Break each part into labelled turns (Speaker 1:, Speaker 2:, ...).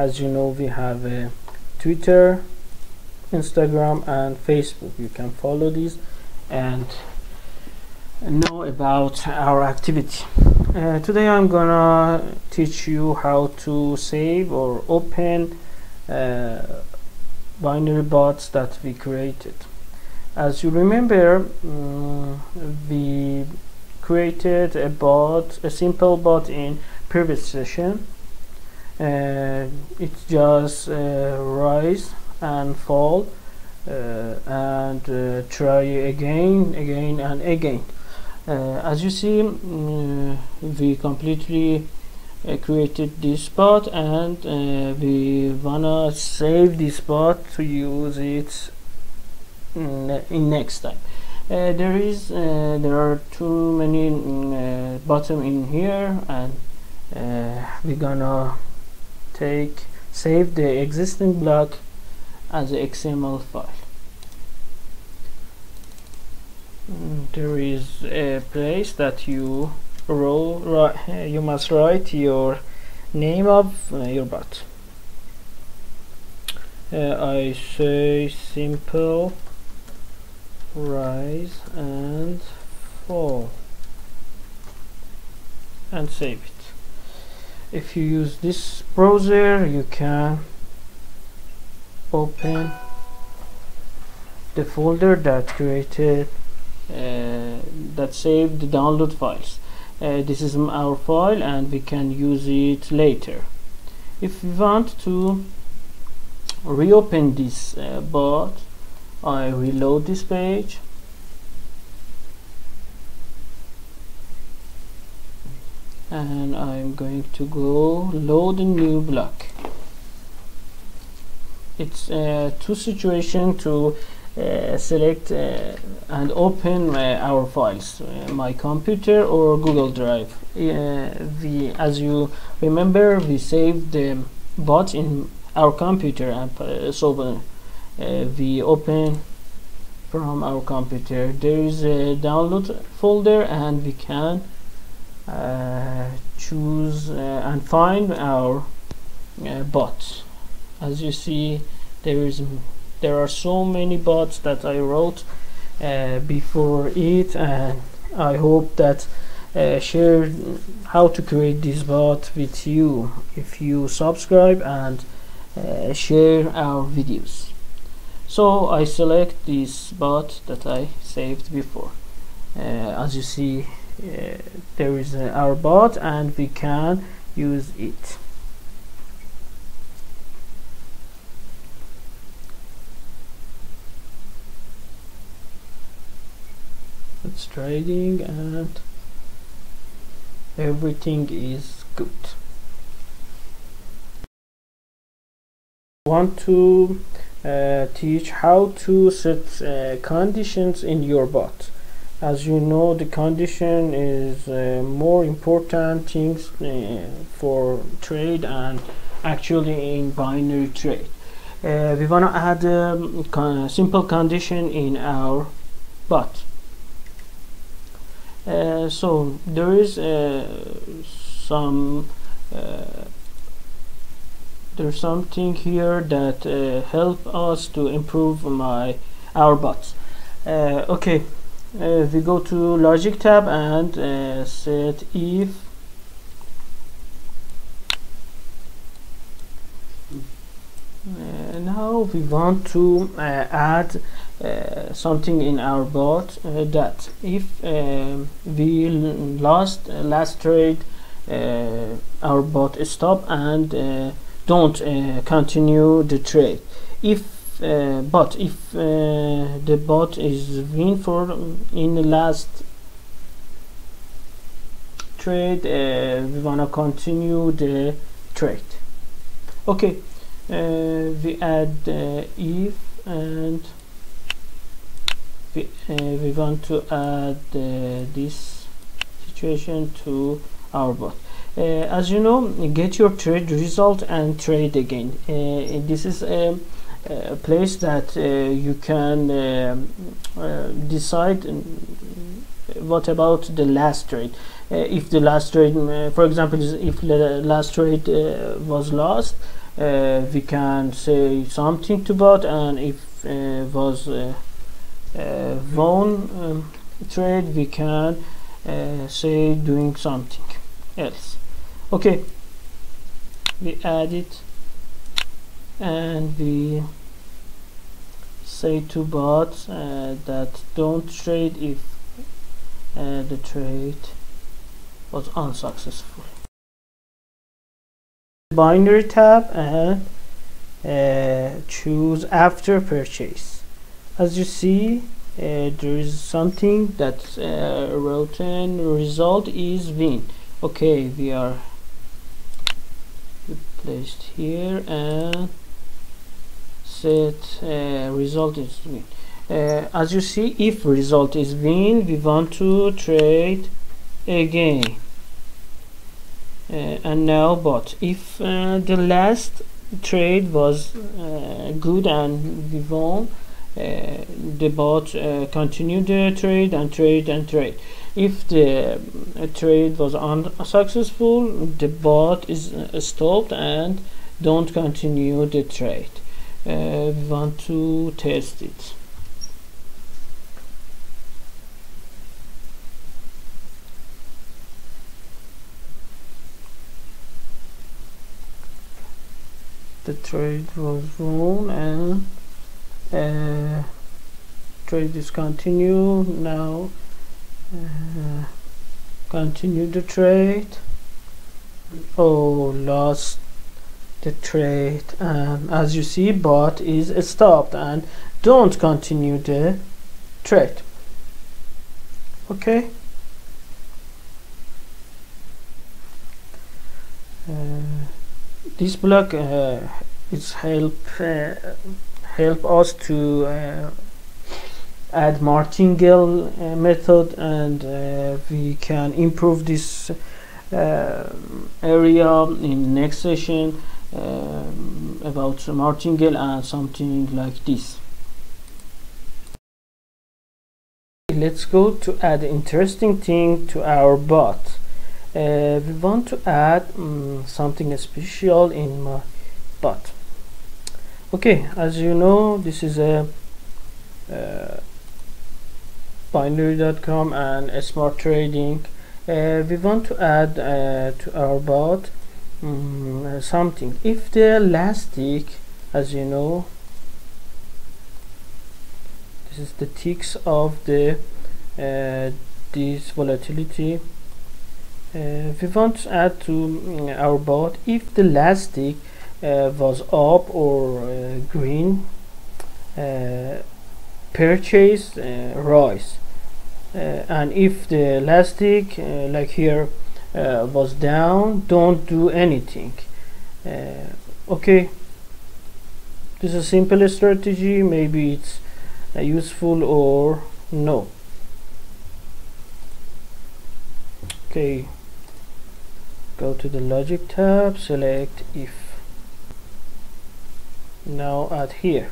Speaker 1: as you know we have a Twitter Instagram and Facebook. You can follow these and know about our activity. Uh, today I'm gonna teach you how to save or open uh, binary bots that we created. As you remember um, we created a bot a simple bot in previous session uh, it just uh, rise and fall uh, and try again again and again. As you see mm, we completely uh, created this bot and uh, we wanna save this bot to use it in, in next time. Uh, there is there are too many mm, bottom in here and we're gonna take save the existing block as XML file. Mm, there is a place that you row you must write your name of uh, your bot uh, I say simple rise and fall. And save it if you use this browser you can open the folder that created uh, that saved the download files. Uh, this is our file and we can use it later. If we want to reopen this uh, bot I reload this page and I'm going to go load a new block. It's uh, two situation to uh, select uh, and open uh, our files uh, my computer or Google Drive. Uh, we as you remember we saved the bot in our computer and so we open from our computer there is a download folder and we can uh, choose uh, and find our uh, bots. As you see there is there are so many bots that I wrote before it and I hope that uh, share how to create this bot with you. If you subscribe and uh, share our videos. So I select this bot that I saved before. Uh, as you see uh, there is uh, our bot and we can use it. It's trading and everything is good. Want to uh, teach how to set uh, conditions in your bot as you know the condition is uh, more important things uh, for trade and actually in binary trade. Uh, we want to add a um, con simple condition in our bot uh, so there is uh, some uh, there's something here that help us to improve my our bots okay uh, we go to logic tab and uh, set if uh, now we want to uh, add uh, something in our bot uh, that if we lost last trade our bot stop and don't continue the trade. If uh, but if uh, the bot is win for in the last trade uh, we wanna continue the trade. Okay uh, we add uh, if and we, uh, we want to add this situation to our bot. As you know get your trade result and trade again. This is um, a place that uh, you can uh, uh, decide what about the last trade? If the last trade for example if the last trade was lost uh, we can say something to bot and if uh, was uh, uh, won um, trade we can uh, say doing something else. Okay. We add it and we say to bots uh, that don't trade if uh, the trade was unsuccessful. Binary tab and uh, choose after purchase. As you see uh, there is something that uh, written result is win. Okay we are placed here and set uh, result is win. Uh, as you see if result is win we want to trade again. Uh, and now but if uh, the last trade was uh, good and we won the bot uh, continue the trade and trade and trade. If the uh, trade was unsuccessful the bot is uh, stopped and don't continue the trade uh, we want to test it. The trade was wrong and uh, trade is continue now uh, continue the trade. Oh lost the trade and as you see bot is stopped and don't continue the trade. Okay? Uh, this block uh, is help uh, help us to uh, add martingale uh, method and we can improve this area in next session um, about martingale and something like this. Let's go to add interesting thing to our bot. Uh, we want to add um, something special in my bot. Okay as you know this is a uh, binary.com and smart trading. Uh, we want to add uh, to our bot um, something. If the last tick as you know this is the ticks of the uh, this volatility. Uh, we want to add to um, our bot if the last tick uh, was up or uh, green purchase rise. Uh, and if the last tick uh, like here uh, was down don't do anything. Okay. This is a simple strategy. Maybe it's useful or no. Okay. Go to the logic tab. Select if. Now add here.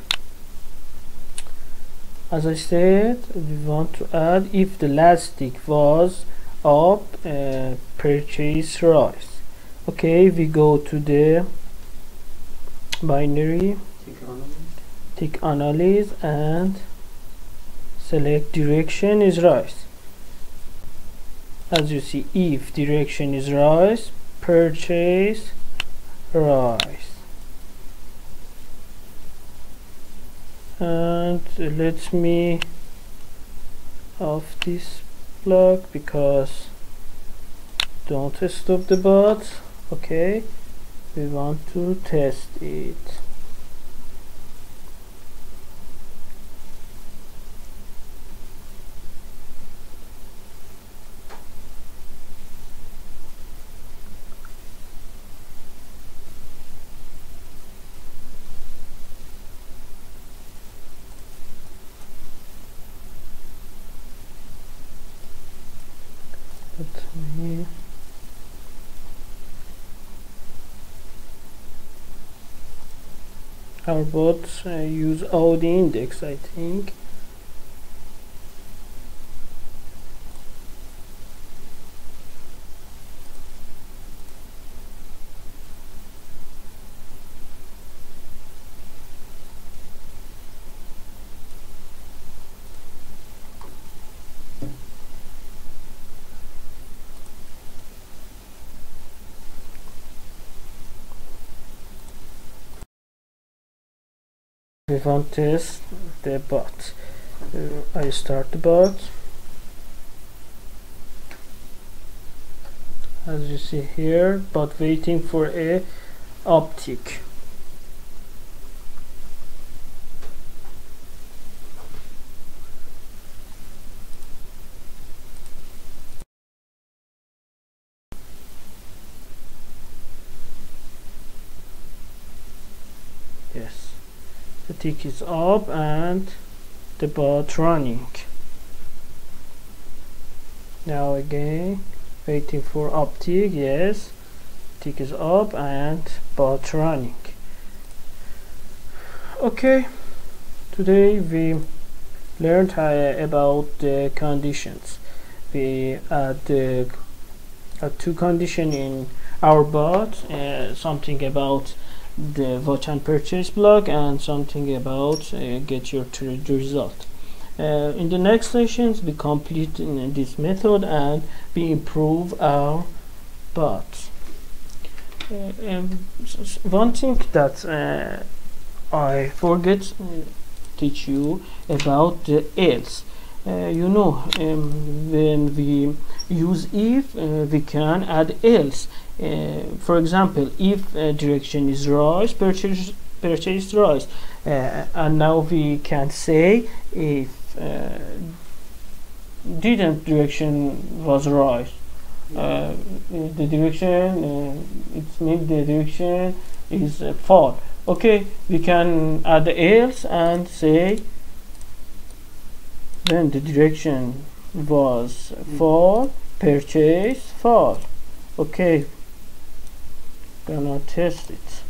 Speaker 1: As I said we want to add if the last tick was up uh, purchase rise okay we go to the binary. Tick analyze. And select direction is rise as you see if direction is rise purchase rise and let me off this block because don't stop the bot okay we want to test it our bots uh, use the index I think we want this the bot. Uh, I start the bot. As you see here but waiting for a uptick yes the tick is up and the bot running. Now again waiting for uptick yes. Tick is up and bot running. Okay today we learned uh, about the conditions. We add the uh, two condition in our bot uh, something about the watch and purchase block and something about uh, get your trade result. Uh, in the next sessions we complete this method and we improve our bot uh, um, one thing that I forget teach you about the else. Uh, you know um, when we use if uh, we can add else for example if direction is rise purchase purchase rise and now we can say if didn't direction was rise uh, the direction uh, it means the direction is uh, fall okay we can add the else and say then the direction was fall purchase fall okay gonna test it.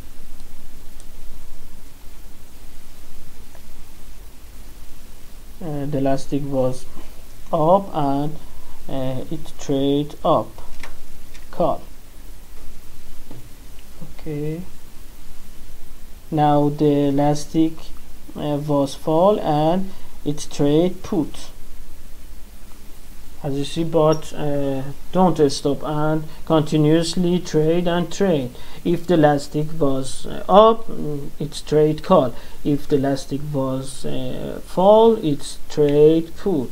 Speaker 1: Uh, the last tick was up and uh, it trade up. Call. Okay. Now the last tick uh, was fall and it trade put as you see but uh, don't stop and continuously trade and trade. If the last tick was uh, up mm, it's trade call. If the last tick was uh, fall it's trade put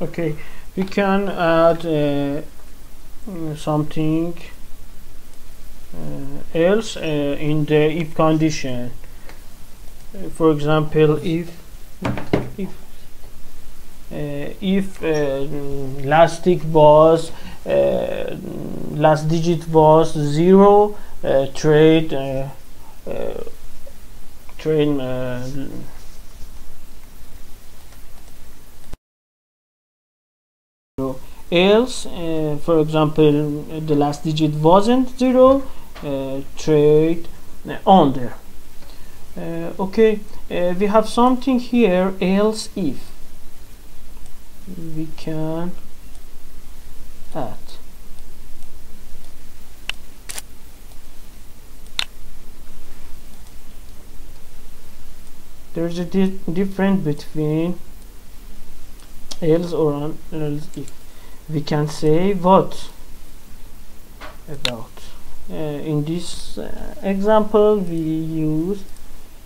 Speaker 1: okay we can add uh, something uh, else uh, in the if condition. Uh, for example if if uh, if uh, last tick was last digit was zero trade trade else uh, for example the last digit wasn't zero uh, trade uh, on there. Uh, okay uh, we have something here else if. We can add. There's a di difference between else or else if. We can say what about? Uh, in this uh, example we use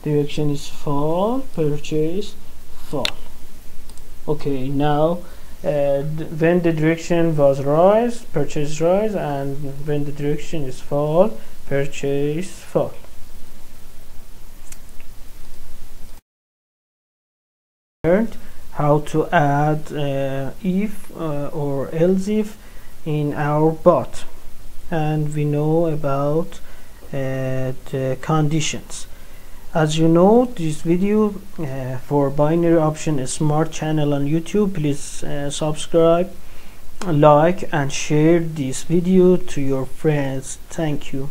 Speaker 1: direction is fall purchase fall. Okay now uh, when the direction was rise purchase rise and when the direction is fall purchase fall. Learned how to add uh, if uh, or else if in our bot. And we know about uh, the conditions. As you know this video uh, for binary option smart channel on youtube please uh, subscribe like and share this video to your friends. Thank you